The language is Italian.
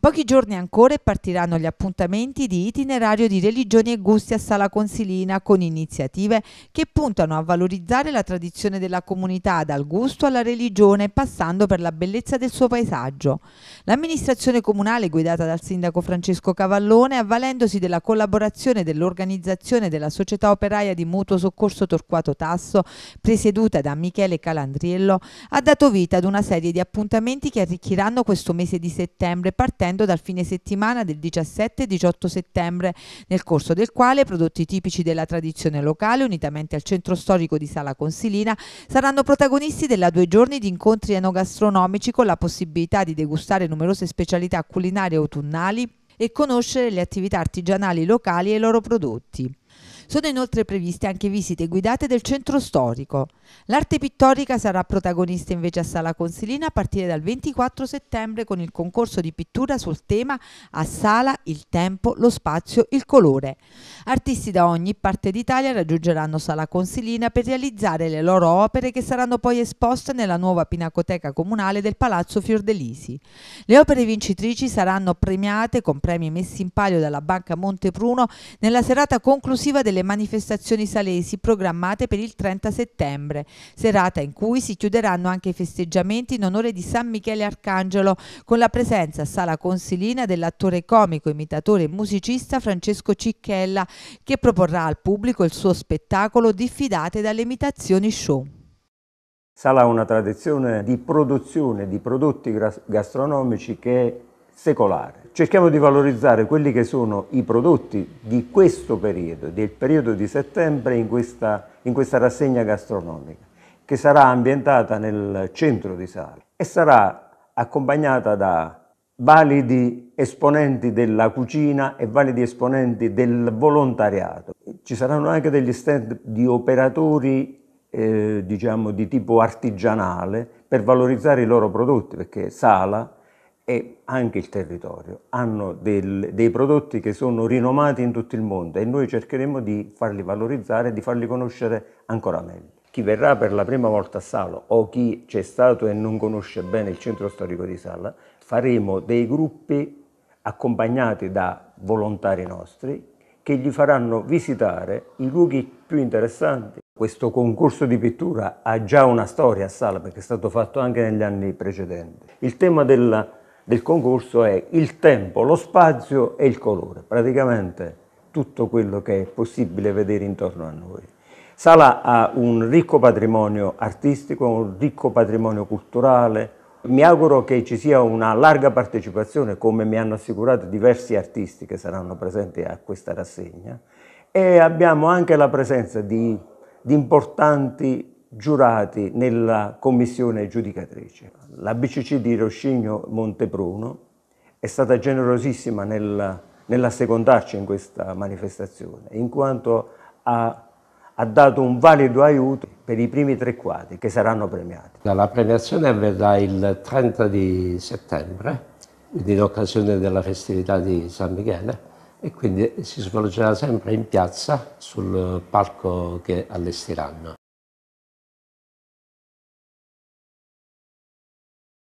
Pochi giorni ancora e partiranno gli appuntamenti di itinerario di religioni e gusti a Sala Consilina con iniziative che puntano a valorizzare la tradizione della comunità dal gusto alla religione passando per la bellezza del suo paesaggio. L'amministrazione comunale guidata dal sindaco Francesco Cavallone avvalendosi della collaborazione dell'organizzazione della società operaia di mutuo soccorso Torquato Tasso presieduta da Michele Calandriello ha dato vita ad una serie di appuntamenti che arricchiranno questo mese di settembre partendo partendo dal fine settimana del 17 e 18 settembre, nel corso del quale prodotti tipici della tradizione locale, unitamente al centro storico di Sala Consilina, saranno protagonisti della due giorni di incontri enogastronomici con la possibilità di degustare numerose specialità culinarie autunnali e conoscere le attività artigianali locali e i loro prodotti. Sono inoltre previste anche visite guidate del centro storico. L'arte pittorica sarà protagonista invece a Sala Consilina a partire dal 24 settembre con il concorso di pittura sul tema A Sala, il tempo, lo spazio, il colore. Artisti da ogni parte d'Italia raggiungeranno Sala Consilina per realizzare le loro opere che saranno poi esposte nella nuova pinacoteca comunale del Palazzo Fiordelisi. Le opere vincitrici saranno premiate con premi messi in palio dalla Banca Montepruno nella serata conclusiva delle delle manifestazioni salesi programmate per il 30 settembre, serata in cui si chiuderanno anche i festeggiamenti in onore di San Michele Arcangelo con la presenza a Sala Consilina dell'attore comico, imitatore e musicista Francesco Cicchella che proporrà al pubblico il suo spettacolo Diffidate dalle imitazioni show. Sala ha una tradizione di produzione di prodotti gastronomici che secolare. Cerchiamo di valorizzare quelli che sono i prodotti di questo periodo, del periodo di settembre in questa, in questa rassegna gastronomica, che sarà ambientata nel centro di Sala e sarà accompagnata da validi esponenti della cucina e validi esponenti del volontariato. Ci saranno anche degli stand di operatori eh, diciamo di tipo artigianale per valorizzare i loro prodotti, perché Sala e anche il territorio hanno del, dei prodotti che sono rinomati in tutto il mondo e noi cercheremo di farli valorizzare e di farli conoscere ancora meglio. Chi verrà per la prima volta a Sala o chi c'è stato e non conosce bene il centro storico di Sala, faremo dei gruppi accompagnati da volontari nostri che gli faranno visitare i luoghi più interessanti. Questo concorso di pittura ha già una storia a Sala perché è stato fatto anche negli anni precedenti. Il tema della del concorso è il tempo, lo spazio e il colore, praticamente tutto quello che è possibile vedere intorno a noi. Sala ha un ricco patrimonio artistico, un ricco patrimonio culturale. Mi auguro che ci sia una larga partecipazione, come mi hanno assicurato diversi artisti che saranno presenti a questa rassegna, e abbiamo anche la presenza di, di importanti giurati nella commissione giudicatrice. La BCC di Roscigno Montepruno è stata generosissima nel, nell'assecondarci in questa manifestazione, in quanto ha, ha, dato un valido aiuto per i primi tre quadri che saranno premiati. La premiazione avverrà il 30 di settembre, in occasione della festività di San Michele, e quindi si svolgerà sempre in piazza sul palco che allestiranno.